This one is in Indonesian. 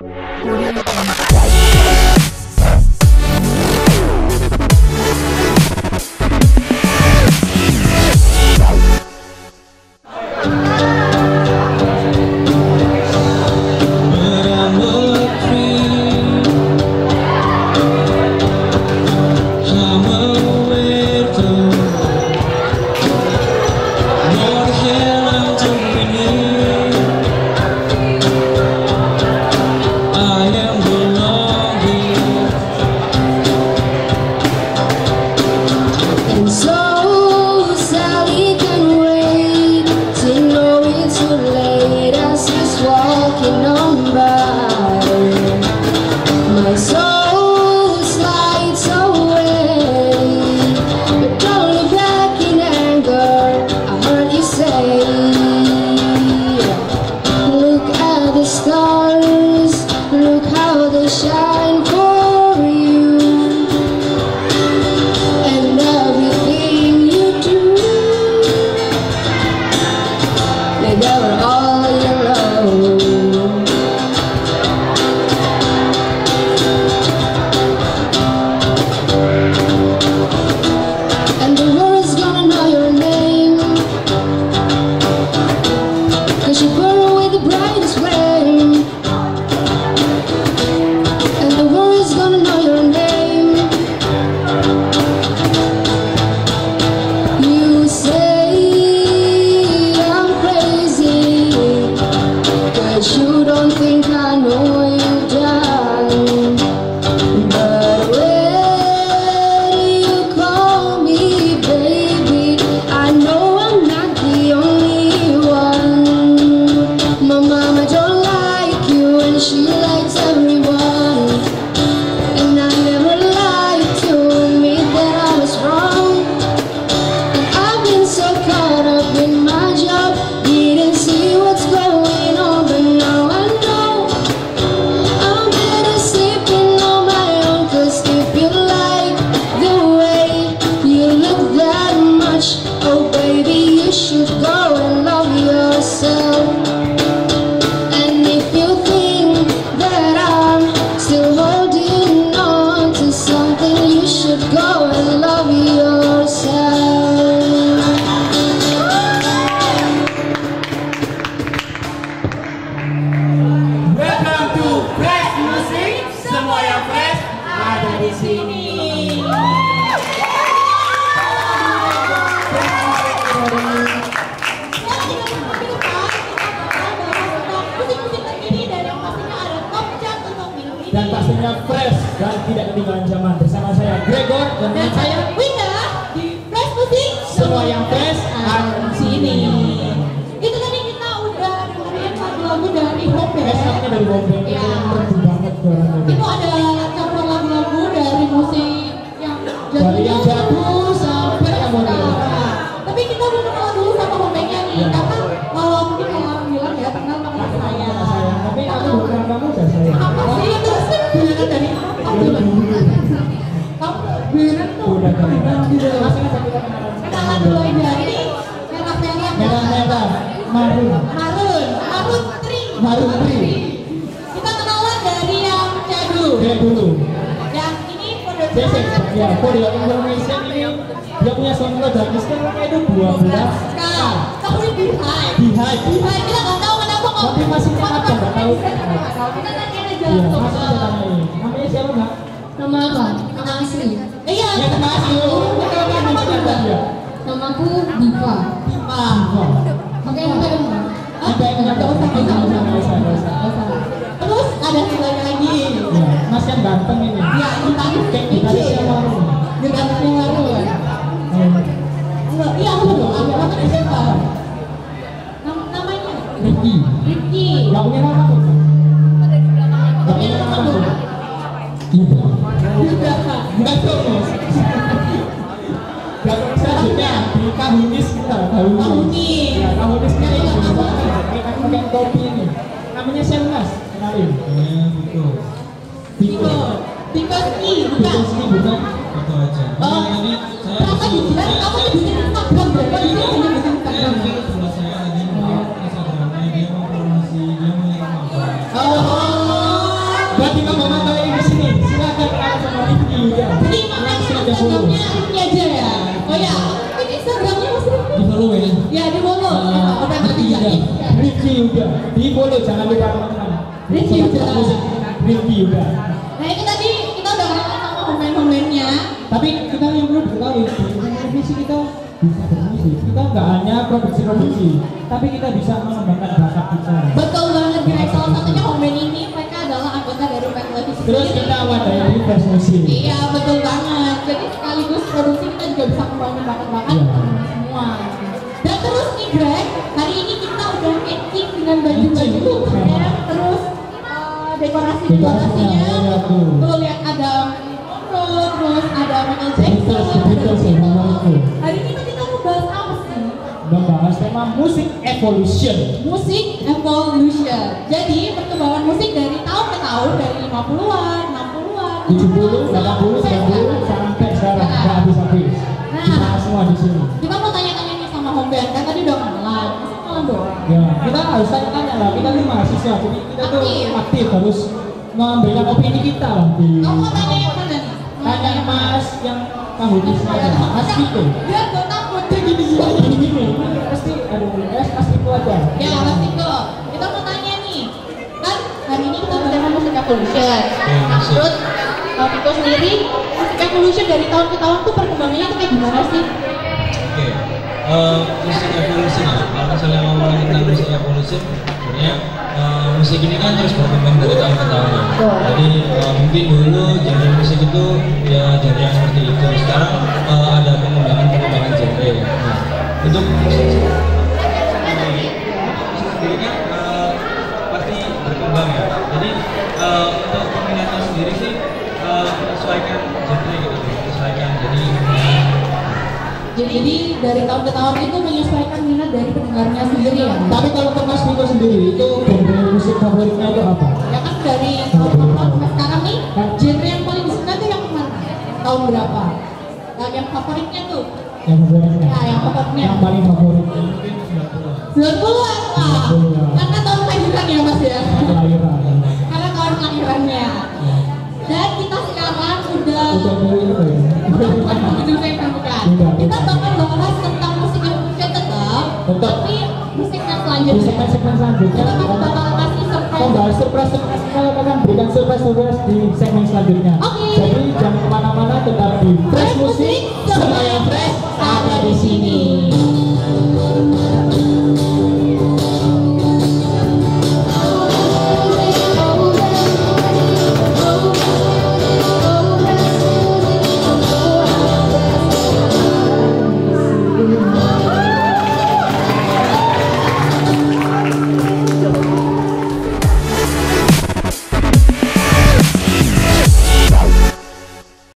我愿意你。Dan saya Winda di Fresh Music semua yang fresh ada di sini. Itu tadi kita udah dengerin lagu-lagu dari Hope ya. dari Bombay Iya. suaranya Itu ada campuran lagu-lagu dari musik yang dari yang marun Marun, Marun Tri. Marun Tri. Kita kenalan dari yang jadul. dia dulu Yang ini produser ya, your information ini dia punya soundcloud dan sekarang itu 12 K. Kamu di Beehive. Beehive. Beehive kita nggak tahu kenapa kok. Motivasinya apa? Nggak tahu. Kita. Iya, masih ada tanyain. Namanya siapa mbak? Nama apa? Nama asli. Iya. Ya. Kita kan menceritakan dia. Namaku Diva. Diva. Pakai MPM nggak? Apa yang nggak tahu? Nggak usah, nggak usah, nggak usah. Terus ada satu lagi. Ya, Mas yang ganteng ini. Ya, gitaris Kayak gitaris yang baru. Gitarisnya baru ya. Enggak, iya aku. Aku namanya siapa? Nam- Namanya Ricky. Ricky. Nggak punya nama tuh. Nggak punya nama tuh. Iya. Juga. Nggak tahu mas. Nggak tahu selanjutnya di Kahunis kita. Kahunis topi ini namanya Selnas kenalin. Ya betul. Tiko Tiko Ski bukan? bukan. Atau aja. Oh nah, ini saya apa Instagram? berapa ini hanya Instagram? Iya, iya. Iya, saya dia mau oh. dia mau yang oh. Buat di sini. Silakan aja ya. Oh, Yuda di follow jangan lupa teman-teman Rifki Yuda. Rifki Yuda. Nah itu tadi kita udah kenalan sama pemain-pemainnya. tapi kita yang perlu diketahui di revisi kita bisa bermusik. Kita nggak hanya produksi-produksi tapi kita bisa mengembangkan bakat kita. Betul banget guys. Salah satunya pemain ini mereka adalah anggota dari Pet terus kita wadai fresh musik Iya betul banget. Jadi sekaligus produksi kita juga bisa kembangin bakat-bakat baju-baju Matching. ya. Terus uh, dekorasi Dekorasinya, tuh. Lihat ada Monroe, terus ada Michael Jackson. Hari ini kita mau bahas apa sih? membahas tema musik evolution Musik evolution. Jadi perkembangan musik dari tahun ke tahun dari 50-an, 60-an, 70, 80, 90 sampai sekarang nggak habis-habis Nah. kita semua di sini Kita mau tanya-tanya nih sama Home Band, kan tadi udah kenalan, masa kenalan doang? Ya, kita harus tanya-tanya lah. Kita ini mahasiswa, jadi kita tuh Aktif. aktif harus memberikan opini kita lah di. Kamu mau tanya yang mana nih? Tanya Mas yang tahu di sana, Mas Vito. Biar gue takut gini gini gini? Pasti, aduh, es Mas Vito aja. Ya, Mas Tiko, kita mau tanya nih. Kan hari ini kita bertema musik evolution. Menurut Mas Tiko sendiri, musik evolution dari tahun ke tahun tuh perkembangannya tuh kayak gimana sih? Oke, Musik evolution ya. Kalau misalnya ngomongin tentang musik evolution, sebenarnya eh, musik ini kan terus berkembang dari tahun ke tahun. Jadi eh, mungkin dulu genre musik itu ya genre yang seperti itu. Sekarang eh, ada pengembangan pengembangan genre. Nah, untuk musik sendiri kan pasti berkembang ya. Jadi untuk peminatnya sendiri sih eh, menyesuaikan gitu, menyesuaikan. Jadi Jadi dari tahun ke tahun itu menyesuaikan minat dari pendengarnya sendiri ya. Tapi kalau untuk Mas Vito sendiri itu genre musik favoritnya itu apa? Ya kan dari tahun ke tahun sampai sekarang nih, genre yang paling disuka tuh yang mana? Tahun berapa? Nah, yang favoritnya tuh? Yang favoritnya? Nah, yang favoritnya. Yang paling favorit mungkin 90-an. 90-an lah. 90-an. Karena tahun kelahiran ya Mas ya. kelahiran. Karena tahun kelahirannya. Dan kita sekarang udah Udah itu ya. Di segmen-segmen selanjutnya Kita bakal kasih surprise. membahas surprise-surprise kita akan berikan surprise-surprise di segmen selanjutnya. Oke. Jadi